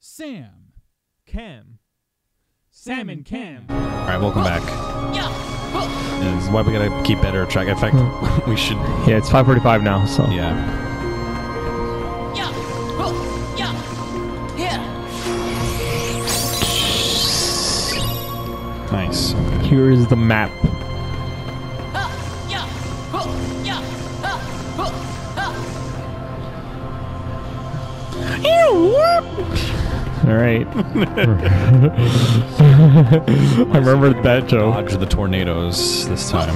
Sam. Cam. Sam and Cam. All right, welcome back. Yeah, This is why we gotta keep better track. In fact, we should. Yeah, it's 5:45 now. So Yeah. Nice. here is the map. All right. I remembered that joke. Dodge the tornadoes this time.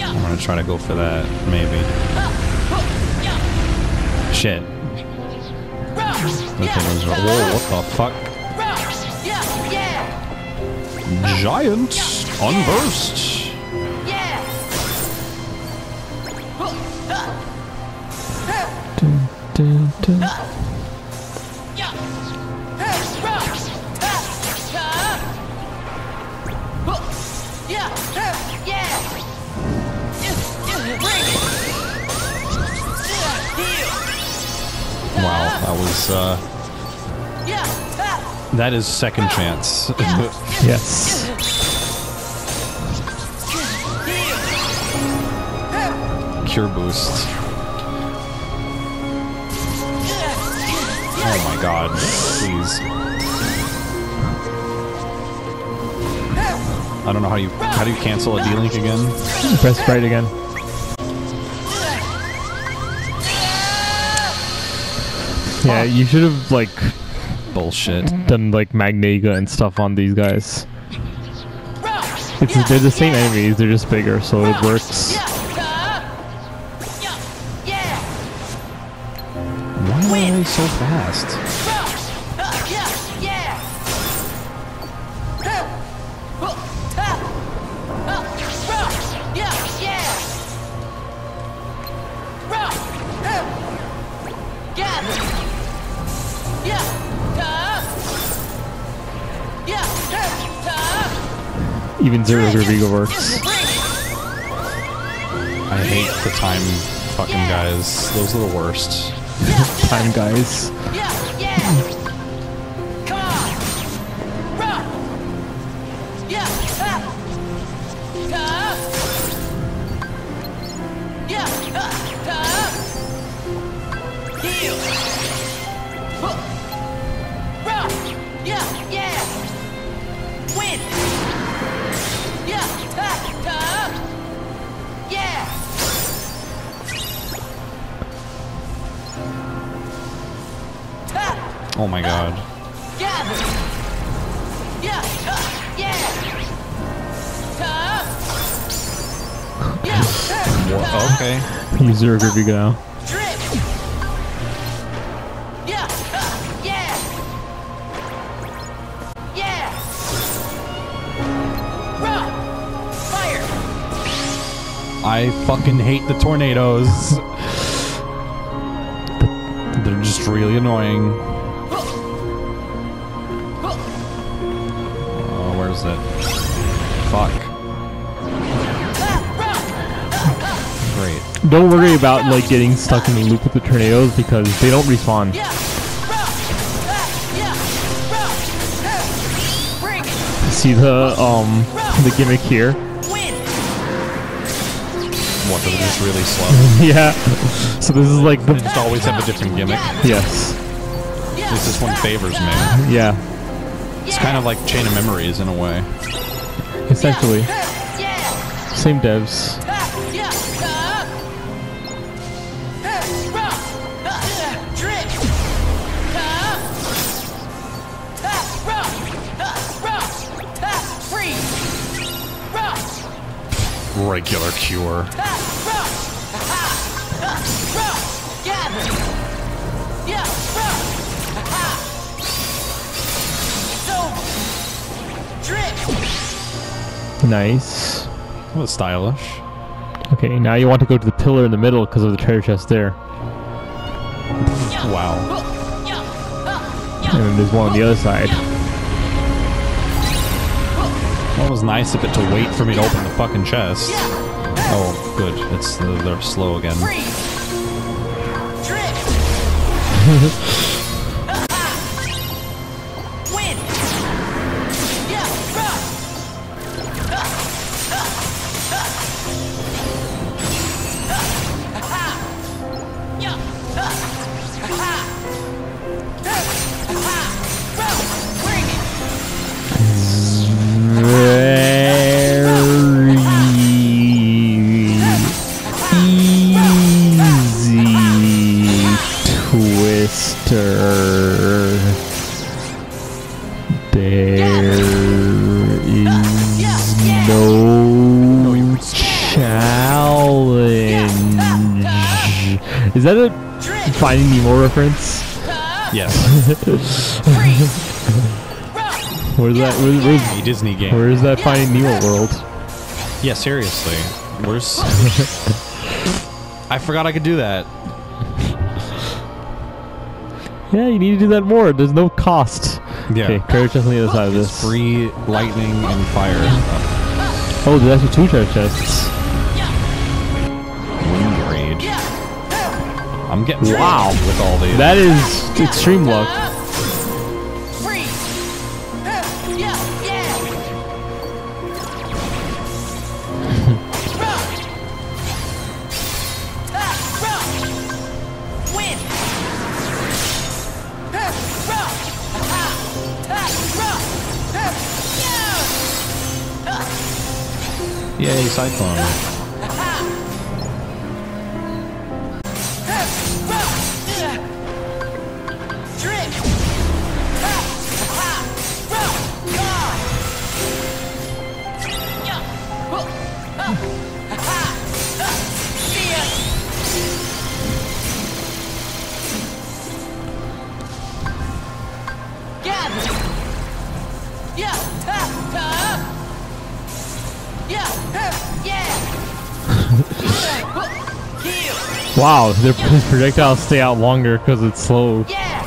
I'm gonna try to go for that, maybe. Shit. The thing was. Whoa, what the fuck? Giant Unversed. Dun. Wow, that was. uh That is second chance. Yes. Cure boost. Oh my god. Please. I don't know how you how do you cancel a D-Link again? Press right again. Yeah, you should have like Bullshit. done like Magnega and stuff on these guys. It's they're the same enemies, they're just bigger, so it works. So fast? Even Zero Graviga works. I hate the time fucking guys. Those are the worst. Time guys. Oh my god. Wha- okay. Use Zero Graviga now. I fucking hate the tornadoes. They're just really annoying. Don't worry about like getting stuck in the loop with the tornadoes because they don't respawn. See the um the gimmick here? What, they're just really slow. yeah. So this is like They the just always have a different gimmick. yes. This this one favors me. Yeah. It's kind of like Chain of Memories in a way. Essentially. Same devs. Regular cure. Nice. That was stylish. Okay, now you want to go to the pillar in the middle because of the treasure chest there. Wow. And then there's one on the other side. Was nice of it to wait for me to open the fucking chest. Oh, good. It's they're slow again. Is that a Drift! Finding Nemo reference? Yes. Rough! Where's that? Where, where's, A Disney game. where is that Finding Nemo world? Yeah, seriously. Where's. I forgot I could do that. Yeah, you need to do that more. There's no cost. Yeah. Okay, treasure chest on the other side of this. Free lightning and fire. Oh, there's actually two treasure chests. I'm getting Wow. wild with all these. That is extreme luck. Freeze! Yeah, Yeah! Yeah! Yeah! Wow, their projectiles stay out longer because it's slow. Yeah!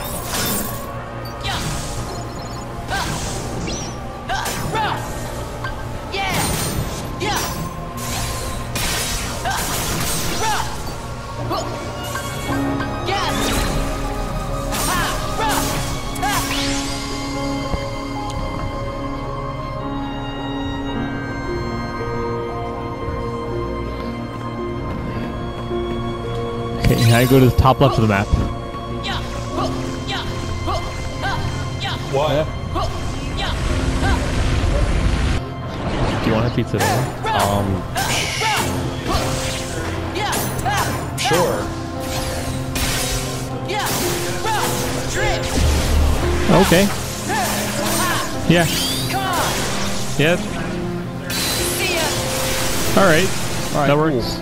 Go to the top left of the map. Yeah! Huh! Yeah! Huh! Ha! Yeah! What? Yeah! Do you want a pizza? There? Um, Rough! Huh! Yeah! Ha! sure. Yeah! Rough! Drip! Okay. Yeah. Come! Yeah. All right. All right, that works. Rough!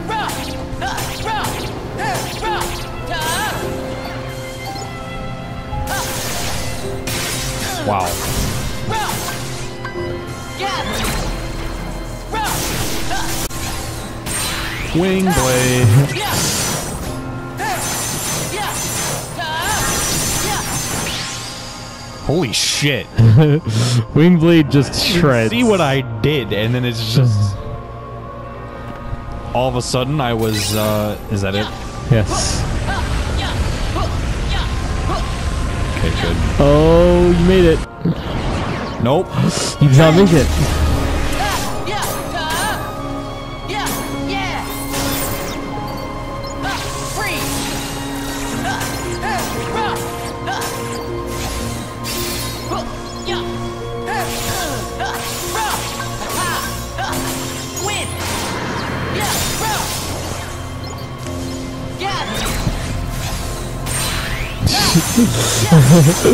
Wow. rough! Gather! Rough! Wing blade. Holy shit. Wing blade just shreds. See what I did, and then it's just. All of a sudden, I was. uh Is that it? Yes. Yeah! Huh! Yeah! Huh! Okay, good. Oh, you made it. Nope. You did not make it.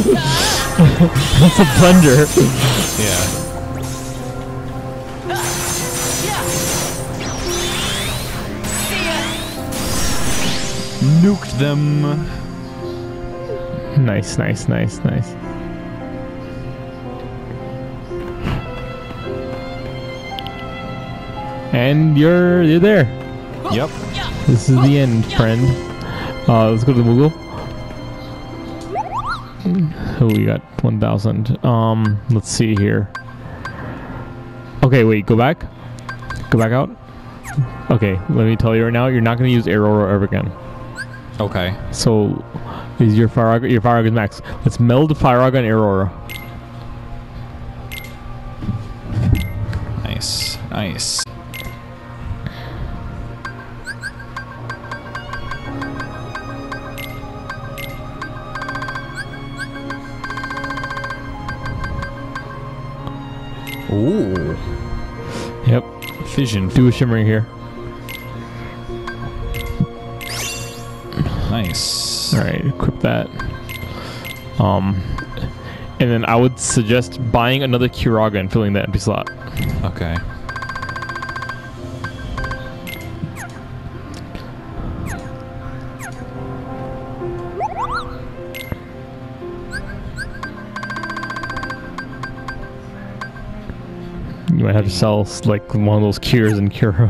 Yeah! Yeah! Yeah! Freeze! Rough! Huh! Yeah! Rough! Ha! Win! Yeah! Rough! Gather! That's a plunger. Yeah. Yeah! See ya! Nuked them. nice, nice, nice, nice. And you're you're there. Yep. This is the end, friend. Uh, let's go to the Moogle. Oh, we got 1,000. Um, let's see here. Okay, wait, go back. Go back out. Okay, let me tell you right now, you're not going to use Aurora ever again. Okay. So, Is your Firaga your Firaga is max? Let's meld Firaga and Aurora. Nice. Nice. Ooh. Yep. Fission. Do a shimmering here. Nice. All right, equip that. Um, and then I would suggest buying another Curaga and filling that empty slot. Okay. Have like one of those cures and cure.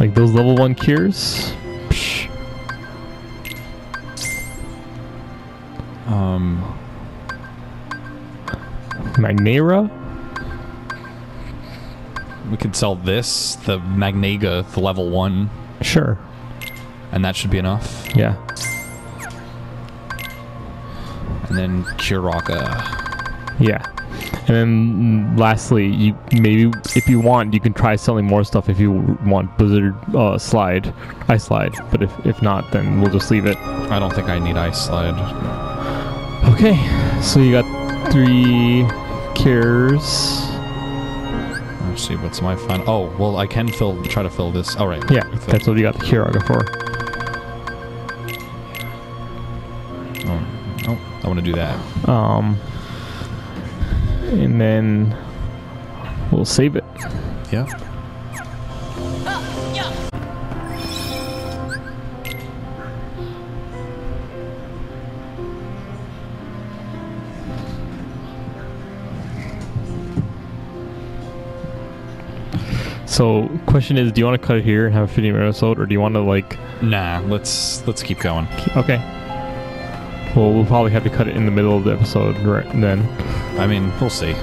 like those level one cures. Psh, Um. Magnera. We could sell this, the Magnega, the level one, Sure. and that should be enough. Yeah. And then Curaga. Yeah. And then mm, lastly, you maybe if you want, you can try selling more stuff if you want Blizzard uh, slide, ice slide. But if if not, then we'll just leave it. I don't think I need Ice Slide. Okay. So you got three cures. Let's see, what's my final? Oh, well, I can fill. Try to fill this. All right. Yeah, that's what you got the Curaga for. Do that. Um, and then we'll save it. Yeah. So, question is, do you want to cut it here and have a 50 minute episode, or do you want to like? Nah, let's let's keep going. Okay. Well, we'll probably have to cut it in the middle of the episode right then. I mean, we'll see.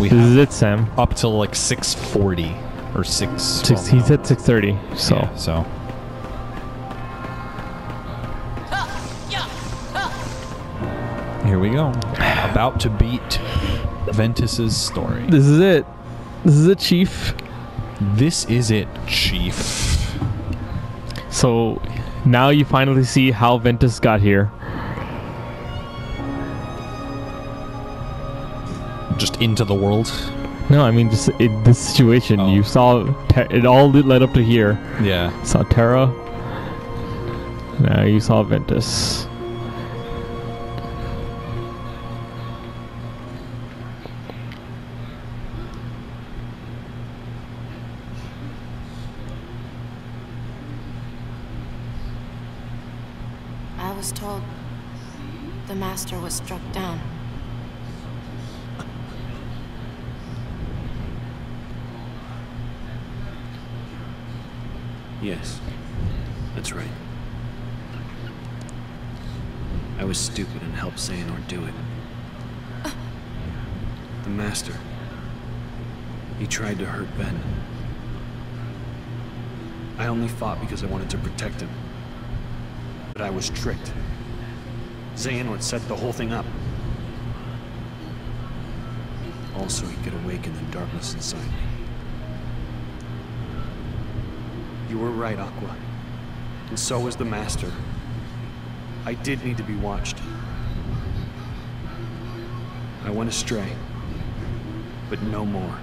We This is have it, Sam. up till like 640 or 6. Six, well, he no. said 6:30. So Yeah, so. Here we go. About to beat Ventus's story. this is it. This is it, Chief. This is it, Chief. So now you finally see how Ventus got here. Just into the world. No, I mean just in this situation. Oh. You saw it all led up to here. Yeah. Saw Terra. Now you saw Ventus. Was struck down. Yes, that's right. I was stupid and helped Xehanort do it. The Master. He tried to hurt Ven. I only fought because I wanted to protect him. But I was tricked. Xehanort set the whole thing up. Also, he could awaken the darkness inside me. You were right, Aqua. And so was the Master. I did need to be watched. I went astray. But no more.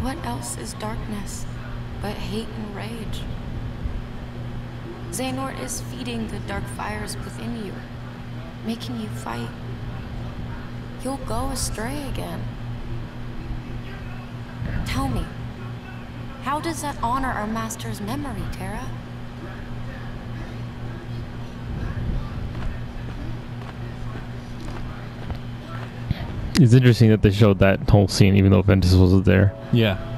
What else is darkness but hate and rage? Xehanort is feeding the dark fires within you, making you fight. You'll go astray again. Tell me, how does that honor our master's memory, Terra? It's interesting that they showed that whole scene, even though Ventus wasn't there. Yeah.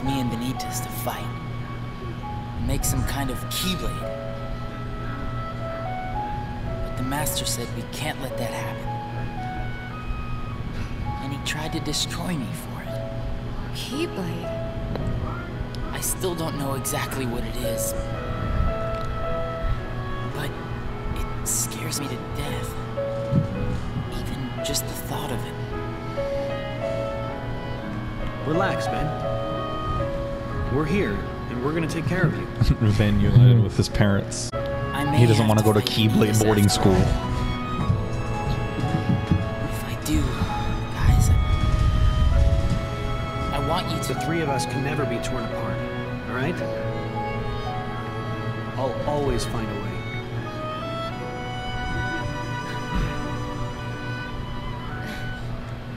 Xehanort wants wants me and Ventus to fight. And make some kind of Keyblade. But the Master said we can't let that happen. And he tried to destroy me for it. Keyblade. I still don't know exactly what it is. But it scares me to death. Even just the thought of it. Relax, Ven. We're here, and we're gonna take care of you. Van united with his parents. He doesn't want to go to fight Keyblade boarding after school. If I do, guys, I, I want you to. The three of us can never be torn apart, all right? I'll always find a way.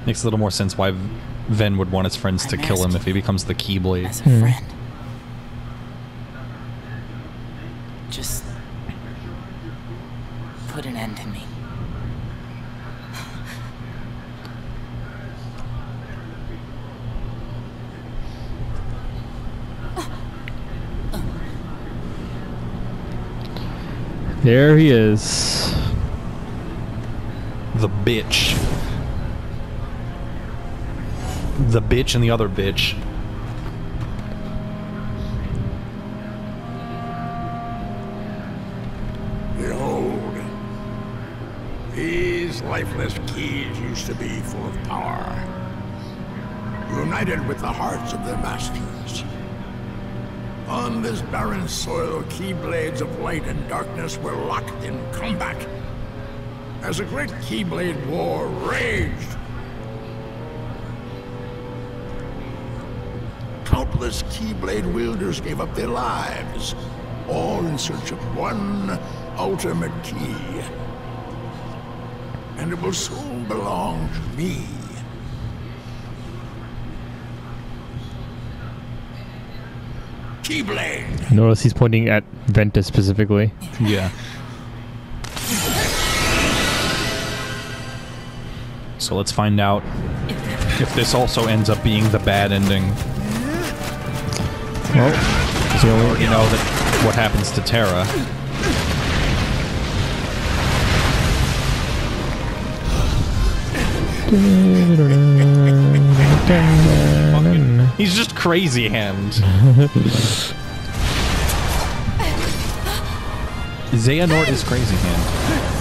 Makes a little more sense why Ven would want his friends to I'm kill him if he becomes the Keyblade. as a hmm. friend. Just put an end to me. There he is. The bitch. The bitch and the other bitch. Behold, these lifeless keys used to be full of power, united with the hearts of their masters. On this barren soil, keyblades of light and darkness were locked in combat. As a great keyblade war raged, countless keyblade wielders gave up their lives, all in search of one ultimate key. And it will soon belong to me. Keyblade! Notice he's pointing at Ventus specifically. Yeah. So let's find out if this also ends up being the bad ending. Well, Because we already know that what happens to Terra. He's just crazy hand. Xehanort is crazy hand.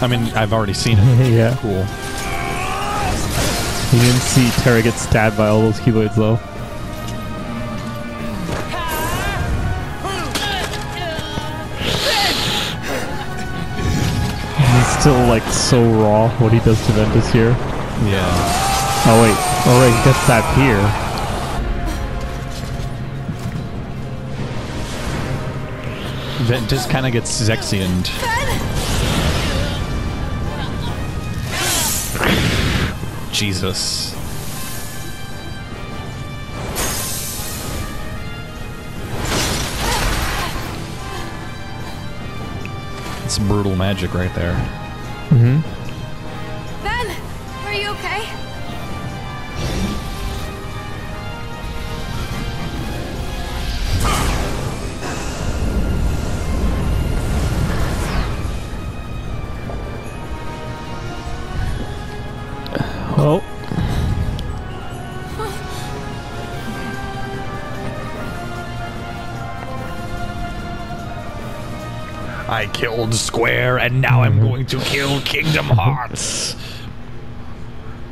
I mean, I've already seen it. yeah. Cool. You didn't see Terra get stabbed by all those keyblades though. He's still like so raw what he does to Ventus here. Yeah. Oh wait, oh wait, he gets stabbed here. Ventus kind of gets Zexioned. Jesus. It's brutal magic right there. Mm-hmm. Killed Square, and now I'm mm-hmm. going to kill Kingdom mm-hmm. Hearts.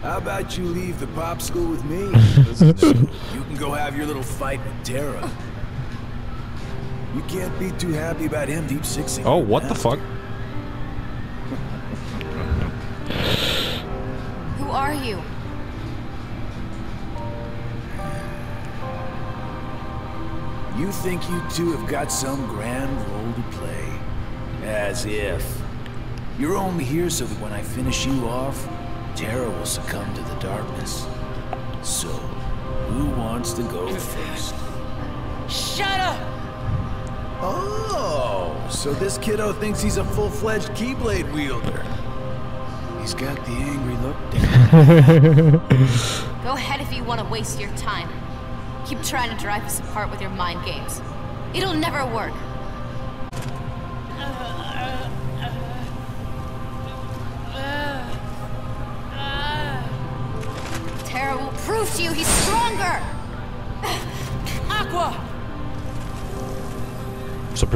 How about you leave the pop school with me? You can go have your little fight with Terra. You can't be too happy about him deep sixing. Oh, what the fuck? Who are you? You think you two have got some grand role to play? As if. You're only here so that when I finish you off, Terra will succumb to the darkness. So, who wants to go first? Shut up! Oh, so this kiddo thinks he's a full-fledged Keyblade wielder. He's got the angry look down. Go ahead if you want to waste your time. Keep trying to drive us apart with your mind games. It'll never work.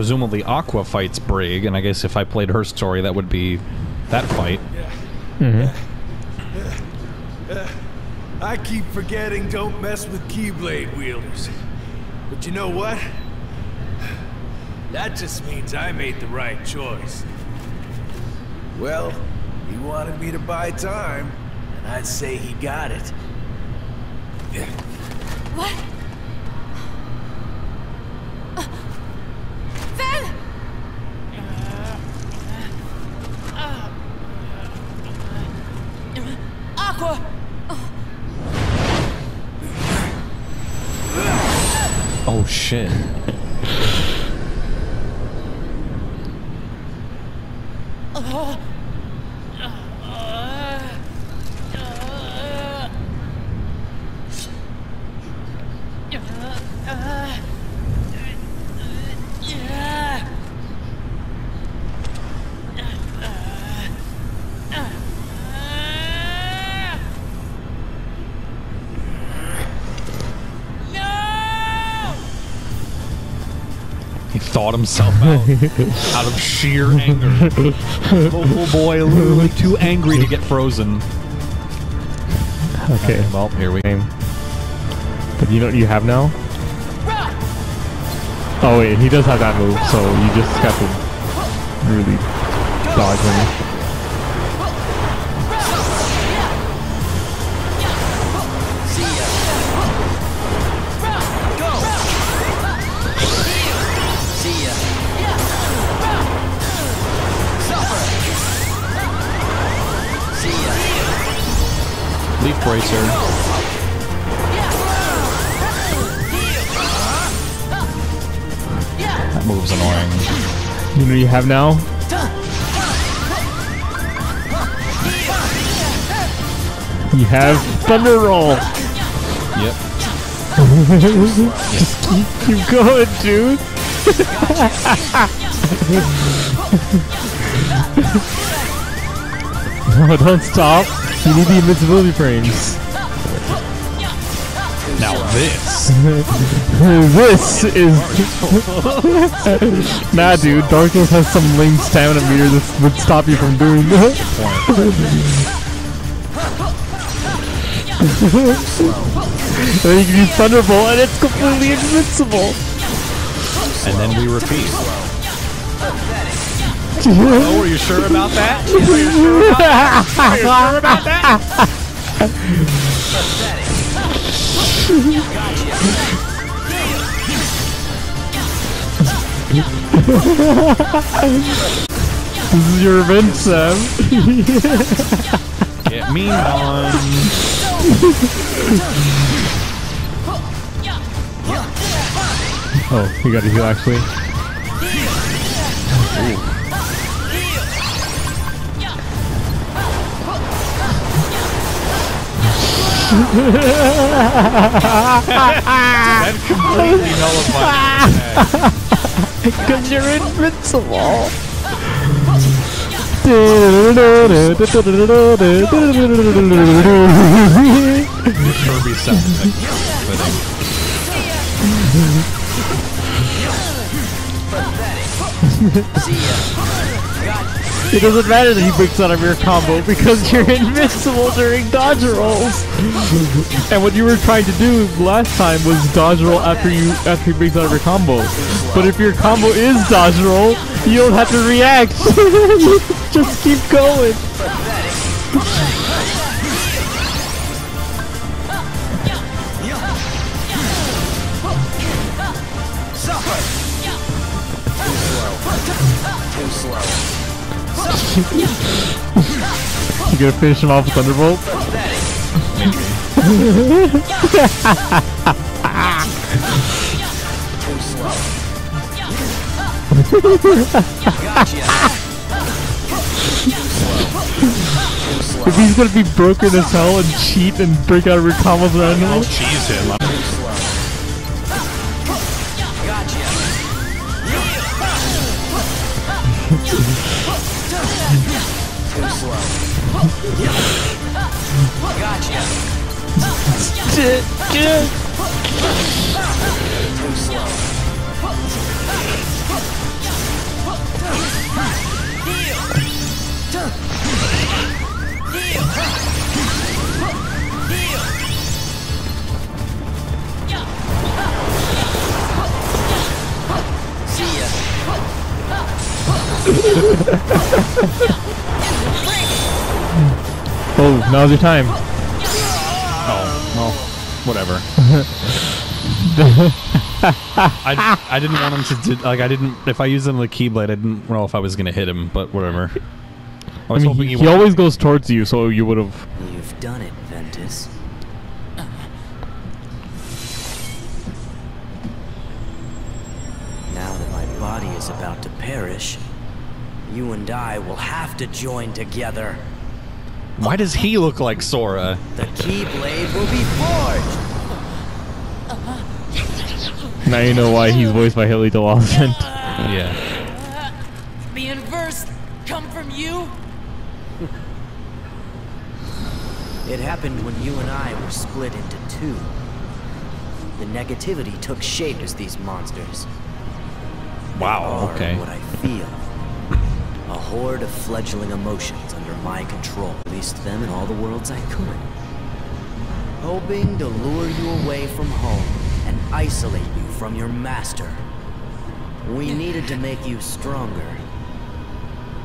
Presumably Aqua fights Braig, and I guess if I played her story, that would be that fight. Mm-hmm. I keep forgetting don't mess with Keyblade wielders. But you know what? That just means I made the right choice. Well, he wanted me to buy time, and I'd say he got it. What? Ven! Aqua! Oh shit. He himself out out of sheer anger. Oh, oh little boy, literally too angry to get frozen. Okay. Well, here we go. But you know what you have now? Oh wait, he does have that move, so you just got to really dodge him. Bracer. That move's annoying. You know you have now? You have Thunder Roll. Yep. Just keep, keep going, dude. no, don't stop. You need the invincibility frames. Now this. this is nah, dude. Dark Souls has some lame stamina meter that would stop you from doing that. then you can use Thunderbolt and it's completely invincible. And then we repeat. Oh, are you sure about that? Are you sure about that? Are you sure about that? This is your revenge, Sam. Get me on. oh, you got to heal actually. That completely nullified. Because you're invincible. Kirby sound effect. fitting. It doesn't matter that he breaks out of your combo because you're invincible during dodge rolls. and what you were trying to do last time was dodge roll after you after he breaks out of your combo. But if your combo is dodge roll, you don't have to react. Just keep going. You gonna finish him off with Thunderbolt? If he's gonna be broken as hell and cheat and break out of your combos I'll randomly, cheese him. See ya. Oh, now's your time. Oh, well, whatever. I, I didn't want him to do, like I didn't if I used him with Keyblade I didn't know if I was gonna hit him but whatever. I I mean, hoping he, he, he always goes towards you, so you would have. You've done it, Ventus. Now that my body is about to perish, you and I will have to join together. Why does he look like Sora? The Keyblade will be forged! Now you know why he's voiced by Haley Joel Yeah. The Unversed come from you? It happened when you and I were split into two. The negativity took shape as these monsters. Wow. Okay. what I feel. A horde of fledgling emotions under my control. Released them in all the worlds I could. Hoping to lure you away from home and isolate you from your master. We needed to make you stronger.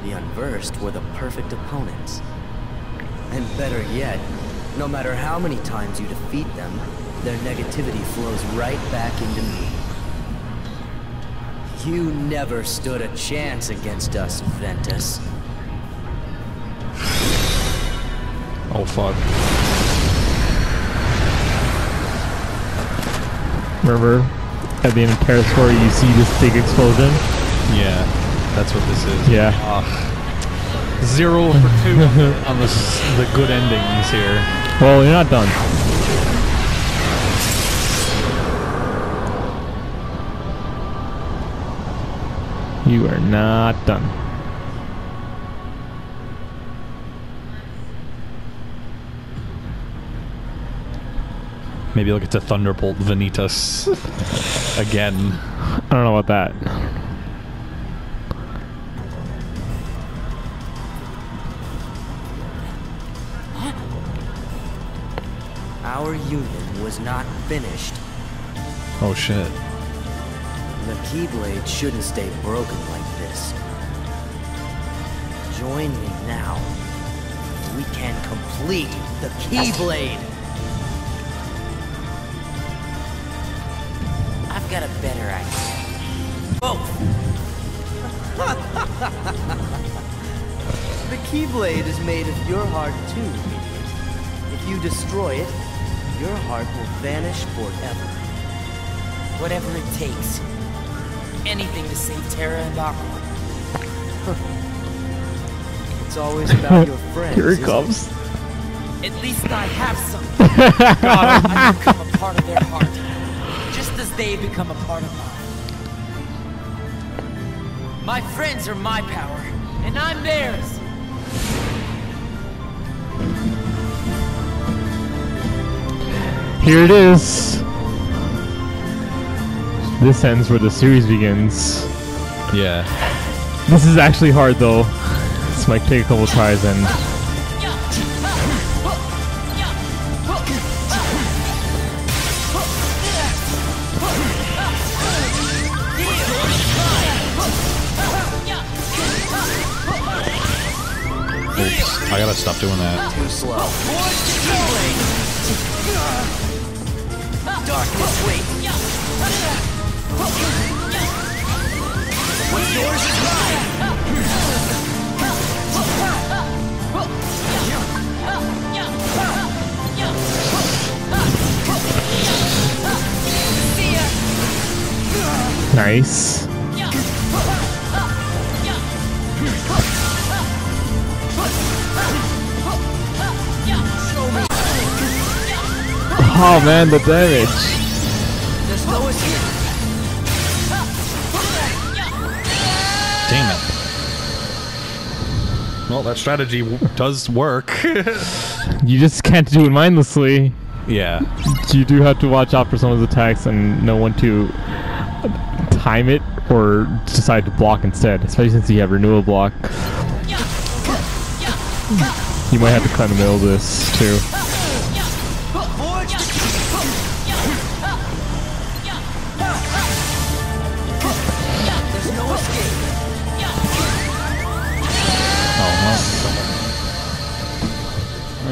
The Unversed were the perfect opponents. And better yet, no matter how many times you defeat them, their negativity flows right back into me. You never stood a chance against us, Ventus. Oh fuck. Remember, at the end of Terrascore, you see this big explosion. Yeah. That's what this is. Yeah. Ugh. Zero for two on the, on the s- the good endings here. Well, you're not done. You are not done. Maybe look at the Thunderbolt Vanitas again. I don't know about that. Our union was not finished. Oh shit. The Keyblade shouldn't stay broken like this. Join me now. We can complete the Keyblade! I've got a better idea. Both! the Keyblade is made of your heart too. If you destroy it, your heart will vanish forever. Whatever it takes. Anything to save Terra and Aqua. It's always about your friends. Here it isn't comes. At least I have something. God, I become a part of their heart. Just as they become a part of mine. My friends are my power, and I'm theirs. Here it is. This ends where the series begins. Yeah. This is actually hard though. This might take a couple tries and Oops. I gotta stop doing that. Too slow. Darkness, wait. Nice. Oh man, the damage! That strategy does work. You just can't do it mindlessly. yeah. You do have to watch out for someone's attacks and know when to uh, time it or decide to block instead, especially since you have renewal block. You might have to cut in the middle of this too.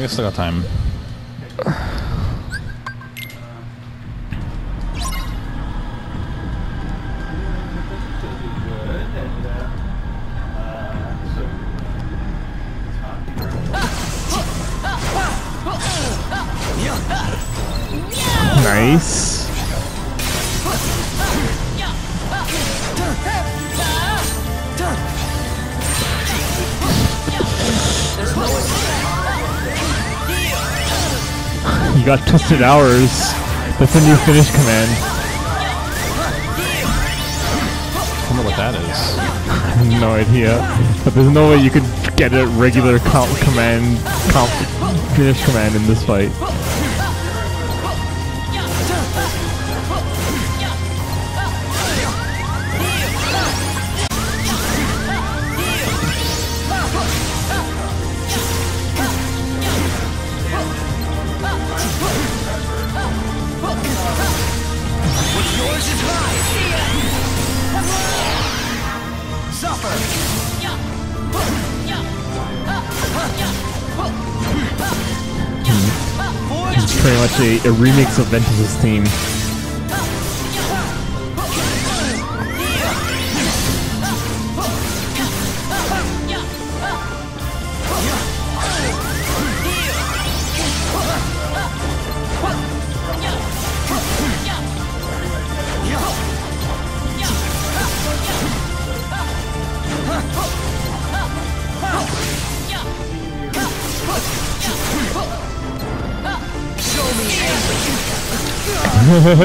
Guess I got time. Nice. You got twisted hours. That's a new finish command. I don't know what that is. no idea. But there's no way you could get a regular comp command, comp finish command in this fight. It's pretty much a, a remix of Ventus's theme. Nope.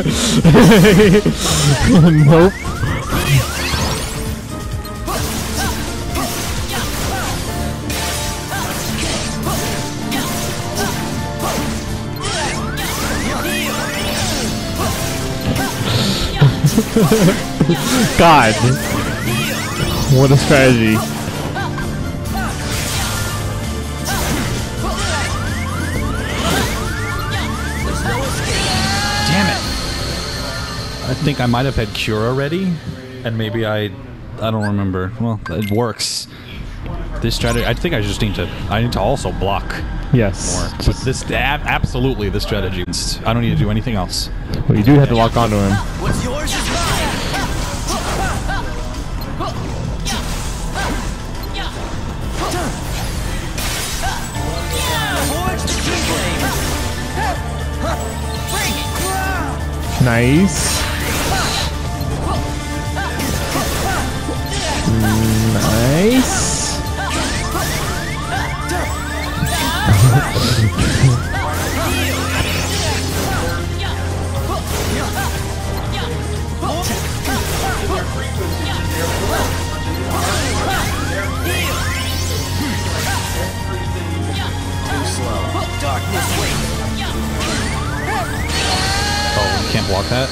God. What a strategy. Think I might have had cure already, and maybe I, I don't remember. Well, it works. This strategy, I think I just need to, I need to also block Yes. more. But this, ab- absolutely, this strategy. I don't need to do anything else. Well, you do have to lock onto him. What's yours is mine. Forge the Keyblade. Bring it. Nice. Nice. Oh, you can't block that?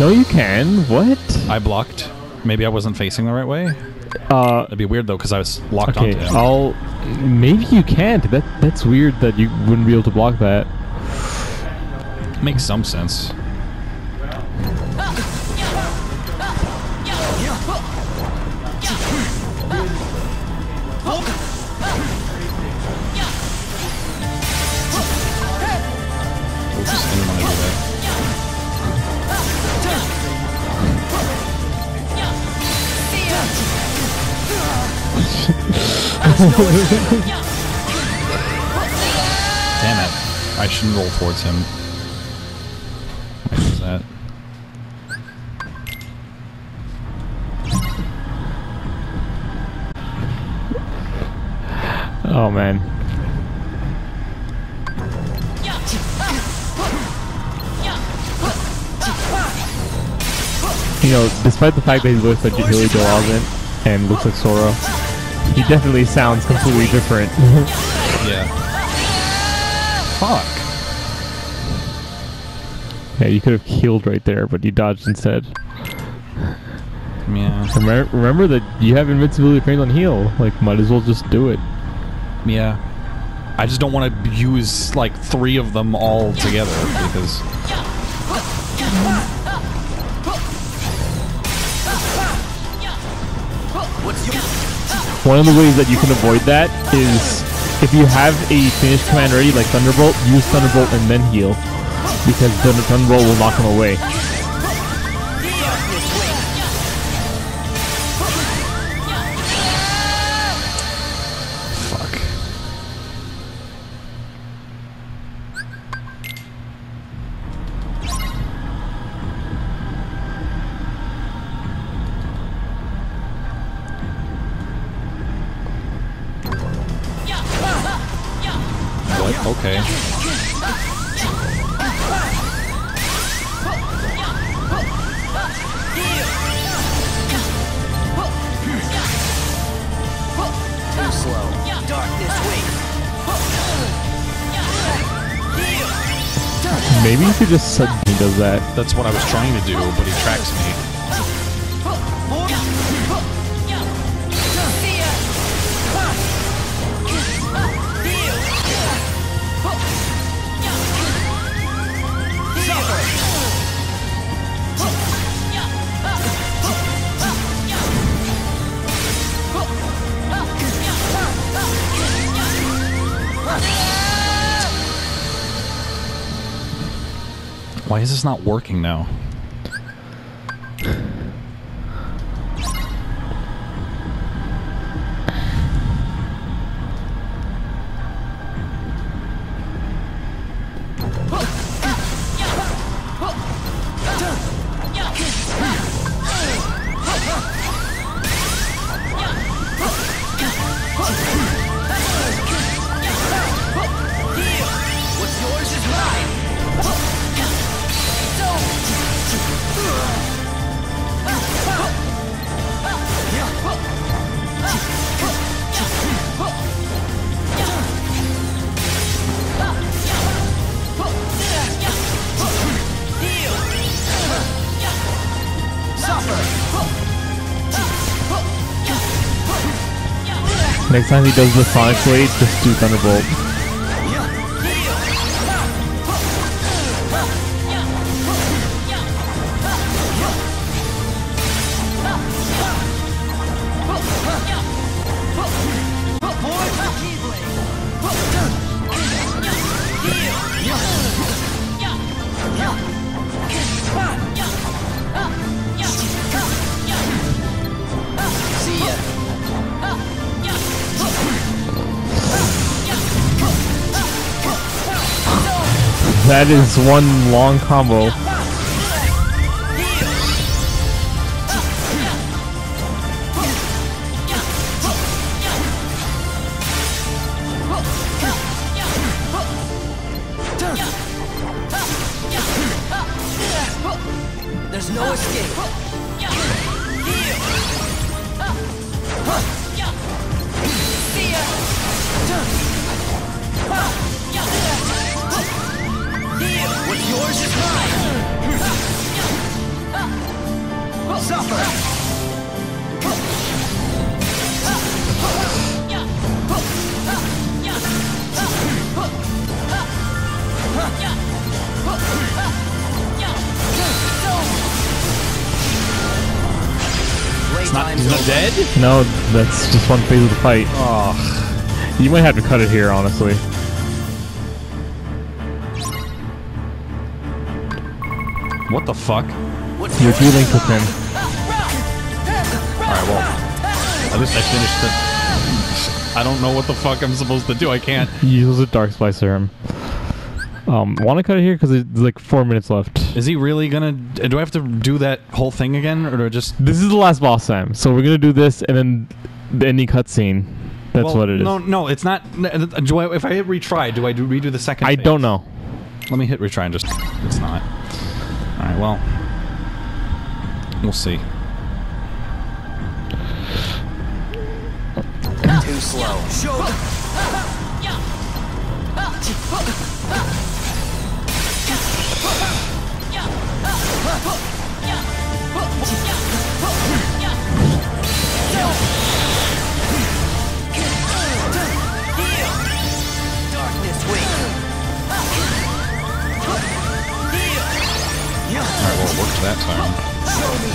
No, you can. What? I blocked. Maybe I wasn't facing the right way? Uh, That'd be weird though, because I was locked okay. onto him. I'll. Maybe you can't. That that's weird that you wouldn't be able to block that. Makes some sense. Damn it. I shouldn't roll towards him. What is that? Oh man. You know, despite the fact that he looks like Haley Joel and looks like Sora, he definitely sounds completely different. Yeah. Fuck. yeah, you could have healed right there, but you dodged instead. Yeah. Remember, remember that you have invincibility trained on heal. Like, might as well just do it. Yeah. I just don't want to use like three of them all together because One of the ways that you can avoid that is if you have a finished command ready, like Thunderbolt, use Thunderbolt and then heal. Because then the Thunderbolt will knock him away. Does that. That's what I was trying to do, but he tracks me. Why is this not working now? Next time he does the Sonic Blade, just do Thunderbolt. That is one long combo. No, that's just one phase of the fight. Oh. You might have to cut it here, honestly. What the fuck? You're dealing with him. Alright, well. At least I finished it. I don't know what the fuck I'm supposed to do. I can't. Use a Dark Slicer him. Um, want to cut it here because it's like four minutes left. Is he really gonna. Do I have to do that whole thing again? Or do I just. This is the last boss time, so we're gonna do this and then the ending cutscene. That's Well, what it is. No, no, it's not. Do I, if I hit retry, do I do redo the second? I phase? don't know. Let me hit retry and just. It's not. All right. Well, we'll see. Too slow.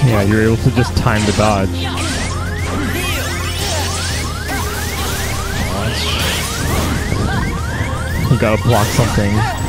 Yeah, you're able to just time the dodge. You gotta block something.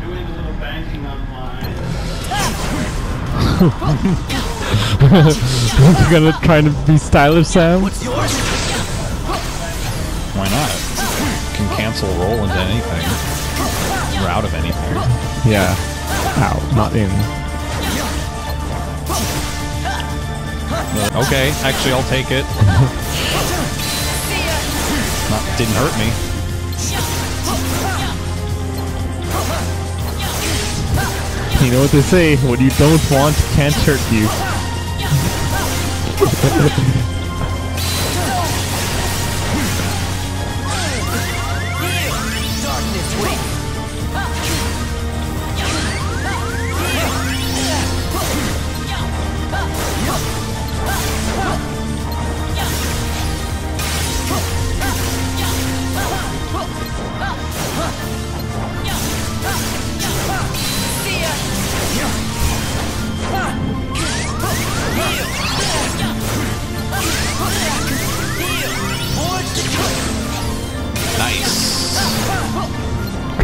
Doing a little banking on mine. You're gonna try to be stylish, Sam? Why not? Can cancel roll into anything. Or out of anything. Yeah. Ow, not in. Okay. Actually, I'll take it. Not, didn't hurt me. You know what they say, what you don't want can't hurt you.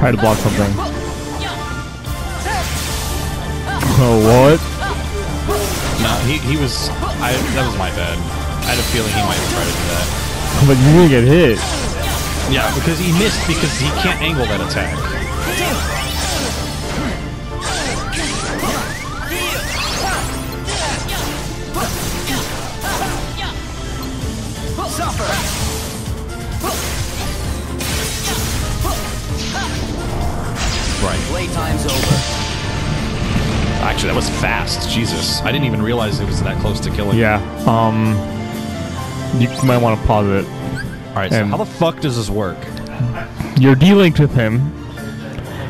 Try to block something. Oh, what? No, he, he was. I that was my bad. I had a feeling he might have tried to do that. But you didn't get hit. Yeah, because he missed because he can't angle that attack. Actually, that was fast. Jesus, I didn't even realize it was that close to killing. Yeah. Um. You might want to pause it. All right. So how the fuck does this work? You're delinked with him.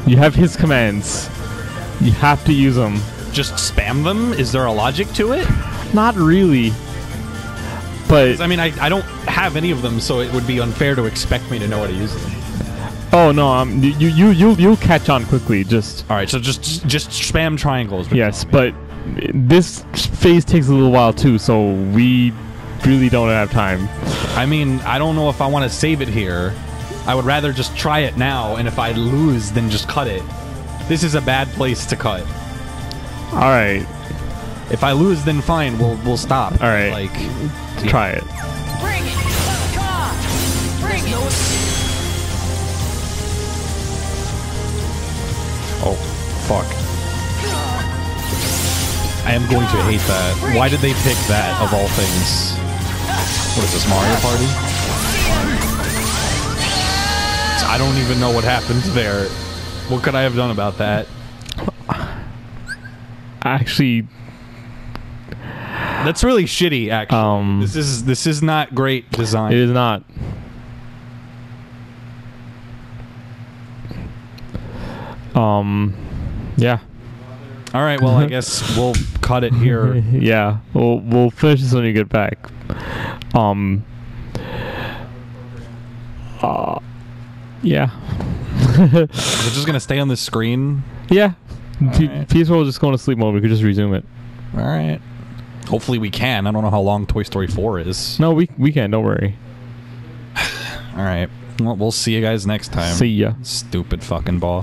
You have his commands. You have to use them. Just spam them? Is there a logic to it? Not really. But I mean, I, I don't have any of them, so it would be unfair to expect me to know how to use them. Oh no, um, you you you you'll, you'll catch on quickly. Just All right. So just just spam triangles. yes, but this phase takes a little while too, so we really don't have time. I mean, I don't know if I want to save it here. I would rather just try it now, and if I lose, then just cut it. This is a bad place to cut. All right, If I lose, then fine. We'll we'll stop. All right. Like, try it. Bring it! Come on! Bring it! Fuck. I am going to hate that. Why did they pick that of all things? What is this Mario Party? I don't even know what happened there. What could I have done about that? Actually, That's really shitty. Actually, Um, this is this is not great design. it is not. Um, yeah, All right, well, I guess we'll cut it here. yeah. We'll we'll finish this when you get back. Um. Uh, yeah. Is it just gonna stay on the screen? Yeah. P- will just go into sleep mode. We could just resume it. All right. Hopefully we can. I don't know how long Toy Story 4 is. No, we we can. Don't worry. All right. Well, we'll see you guys next time. See ya. Stupid fucking ball.